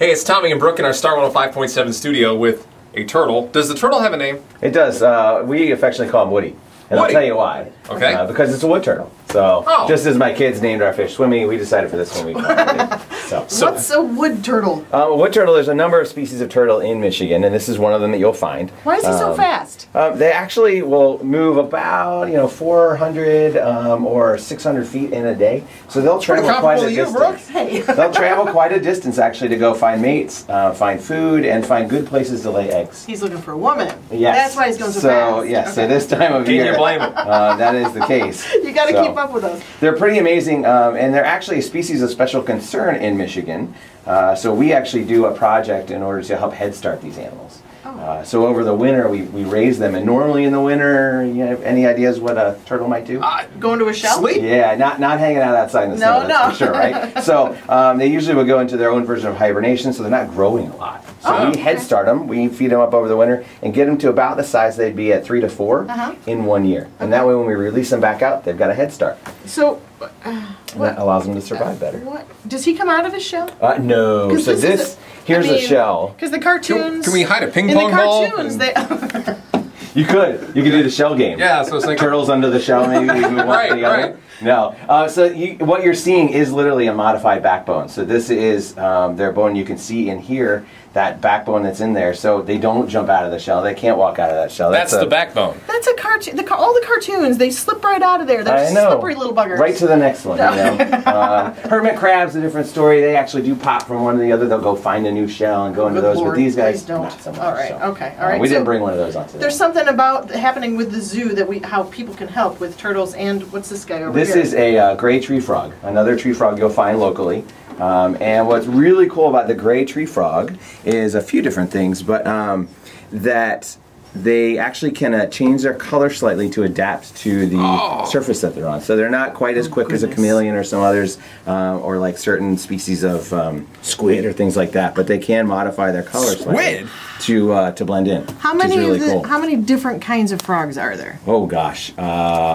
Hey, it's Tommy and Brooke in our Star 105.7 studio with a turtle. Does the turtle have a name? It does. Uh, we affectionately call him Woody. And Woody. I'll tell you why. Okay. Uh, because it's a wood turtle. So, Oh. just as my kids named our fish Swimmy, we decided for this one we call it Woody. So, So- What's a wood turtle? uh, a wood turtle, there's a number of species of turtle in Michigan, and this is one of them that you'll find. Why is he so Um, fast? Um, they actually will move about, you know, 400 um, or 600 feet in a day. So they'll travel quite comparable a you, distance. Hey. They'll travel quite a distance actually to go find mates, uh, find food, and find good places to lay eggs. He's looking for a woman. Yes. That's why he's going so, so fast. yes, so Okay. this time of Can year, you blame him? Uh, that is the case. You got to So, keep up with us. They're pretty amazing, um, and they're actually a species of special concern in Michigan. Uh, so we actually do a project in order to help head start these animals. Oh. Uh, so over the winter, we, we raise them, and normally in the winter, you have any ideas what a turtle might do? Uh, Going to a shell? sleep? Yeah, not not hanging out outside in the No, that's no. for sure, right? so um, they usually will go into their own version of hibernation, so they're not growing a lot. So Oh, we head okay. start them, we feed them up over the winter, and get them to about the size they'd be at three to 4 Uh-huh. in one year. And that way, when we release them back out, they've got a head start, So, uh, and what? that allows them to survive better. What? Does he come out of his shell? Uh, no, 'Cause so this this, a- here's I a mean, shell. Because the cartoons. can we hide a ping in the pong ball? cartoons, and- they. You could, you could do the shell game. yeah, so it's like Turtles under the shell, maybe. we move one Right, to the other. right. No. Uh, so you, what you're seeing is literally a modified backbone. So this is um, their bone. You can see in here that backbone that's in there. So they don't jump out of the shell. They can't walk out of that shell. that's a- the backbone. That's a cartoon. The, all the cartoons, they slip right out of there. They're I know. slippery little buggers. Right to the next one. You know? uh, hermit crabs, a different story. They actually do pop from one to the other. They'll go find a new shell and go into Good those. Lord, but these guys don't. not so much. All right, so. okay, All right. Uh, right, we didn't bring one of those on today. There's something about happening with the zoo that we how people can help with turtles and what's this guy over This here? is a uh, gray tree frog, another tree frog you'll find locally. Um, and what's really cool about the gray tree frog is a few different things, but um, that they actually can uh, change their color slightly to adapt to the Oh. surface that they're on. So they're not quite as Oh, quick as a chameleon or some others, uh, or like certain species of um, squid or things like that. But they can modify their color slightly Squid? to uh, to blend in. How many really the, cool. how many different kinds of frogs are there? oh gosh, uh,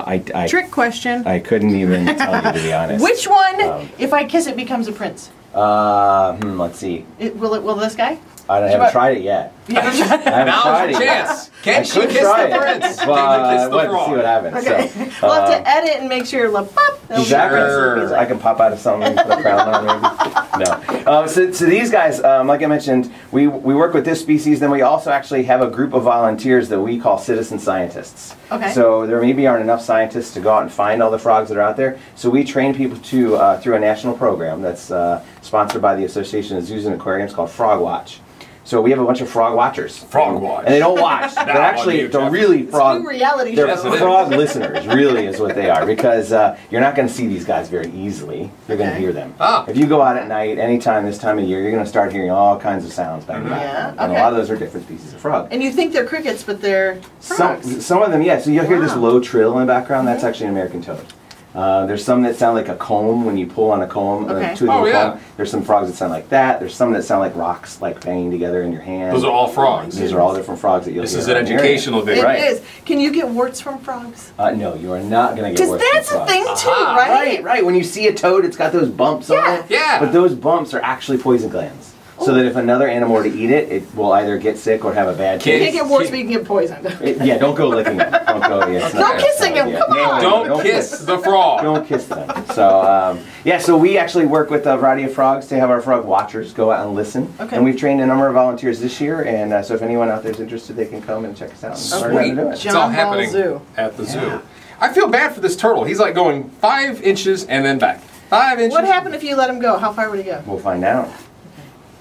I, I Trick question. I couldn't even tell you to be honest. Which one, Um, if I kiss it, becomes a prince? Uh, hmm, let's see. It, will it? Will this guy? I haven't about- tried it yet. You I haven't Now's tried your it yet. chance. Can I she kiss try the it, prince? But Can you kiss uh, the let's frog? see what happens. Okay. So, we'll have uh, to edit and make sure you're like, pop. Exactly. great. I can pop out of something and put a crown on maybe. No. Um, so, so these guys, um, like I mentioned, we, we work with this species. Then we also actually have a group of volunteers that we call citizen scientists. Okay. So there maybe aren't enough scientists to go out and find all the frogs that are out there. So we train people to uh, through a national program that's uh, sponsored by the Association of Zoos and Aquariums called Frog Watch. So we have a bunch of frog watchers. Frog watch. And they don't watch. They're actually you, they're really frog. New reality They're show. frog listeners, really, is what they are, because uh, you're not going to see these guys very easily. You're going to Okay. hear them. Ah. If you go out at night, anytime this time of year, you're going to start hearing all kinds of sounds back in the Yeah, background. And a lot of those are different species of frog. And you think they're crickets, but they're Some, frogs. some of them, yeah. So you'll hear this low trill in the background. That's Mhm. actually an American toad. Uh, there's some that sound like a comb when you pull on a comb. Okay. Uh, to Oh, the yeah. comb. There's some frogs that sound like that. There's some that sound like rocks, like banging together in your hand. Those are all frogs. These are all different frogs that you'll see. This hear is an educational video. It is. Right. Can you get warts from frogs? Uh, no, you are not going to get Because worse that's a thing too, Aha. right? Right, right. When you see a toad, it's got those bumps on it. Yeah. But those bumps are actually poison glands. So that if another animal were to eat it, it will either get sick or have a bad You Can't- get warts, but you can get poisoned. It- yeah, don't go licking them. Don't go. Yeah, it's No not- kissing them, yeah. come No, on. no, Don't kiss the frog. Don't kiss them. So um, yeah, so we actually work with a variety of frogs to have our frog watchers go out and listen. Okay. And we've trained a number of volunteers this year, and uh, so if anyone out there is interested, they can come and check us out and learn how to do it. It's all happening Zoo. at the Yeah. zoo. I feel bad for this turtle. He's like going five inches and then back. Five inches. What happened if you let him go? How far would he go? We'll find out.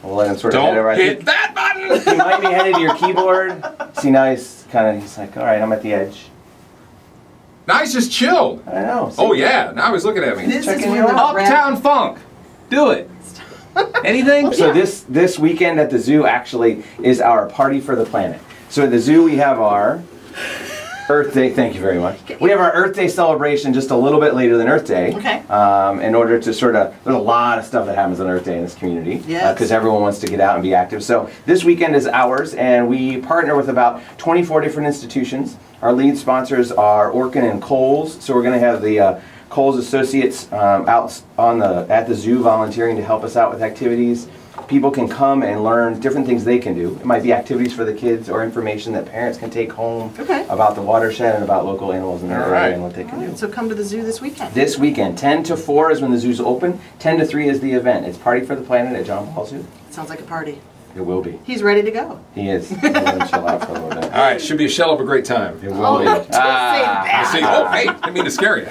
We'll let him sort of head over. Don't hit think that button. He might be headed to your keyboard. See now he's kind of he's like, all right, I'm at the edge. Now he's just chilled. I know. Oh, see? Oh yeah, now he's looking at me. This Checking is you when the out. Uptown Funk. Do it. Anything? So this this weekend at the zoo actually is our party for the planet. So at the zoo we have our Earth Day. Thank you very much. We have our Earth Day celebration just a little bit later than Earth Day. Okay. Um, in order to sort of, there's a lot of stuff that happens on Earth Day in this community. Yes. Because everyone wants to get out and be active. So this weekend is ours, and we partner with about 24 different institutions. Our lead sponsors are Orkin and Kohl's. So we're going to have the uh, Kohl's associates um, out on the at the zoo volunteering to help us out with activities. People can come and learn different things they can do. It might be activities for the kids or information that parents can take home Okay. about the watershed and about local animals in their All area right. and what they can do. So come to the zoo this weekend. This weekend, 10 to 4 is when the zoo's open. 10 to 3 is the event. It's Party for the Planet at John Ball Zoo. Sounds like a party. It will be. He's ready to go. He is. He'll let him chill out for a little bit. All right, should be a shell of a great time. It will Oh, be. don't say Ah. that. See, oh, hey, didn't mean to scare you.